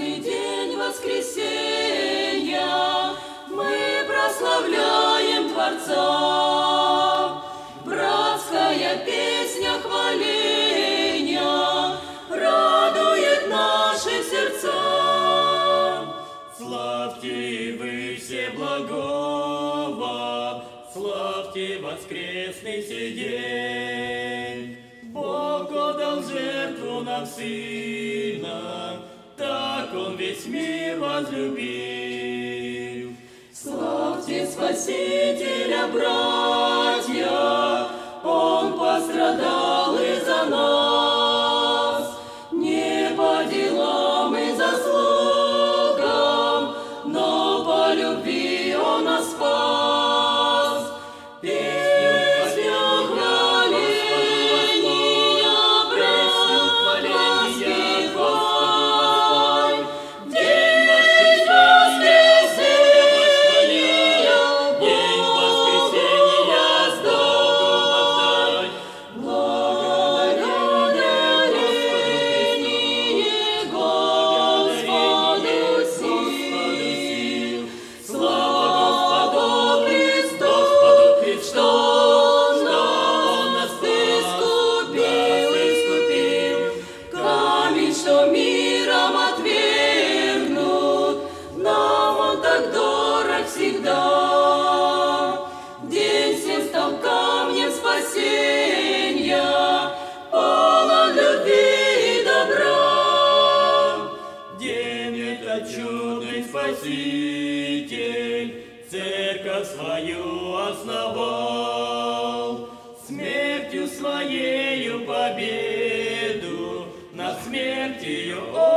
радостный день воскресенья мы прославляем Творца. Братская песня хваления радует наши сердца. Славьте вы все благого, славьте воскресный день. Бог отдал жертву нам Сына, так Он весь мир возлюбил. Славьте Спасителя, братья, Он пострадал и за нас, не по делам и заслугам, но по любви Это чудный Спаситель, Церковь свою основал, Смертью своею победу Над смертью Он